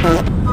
Uh-huh.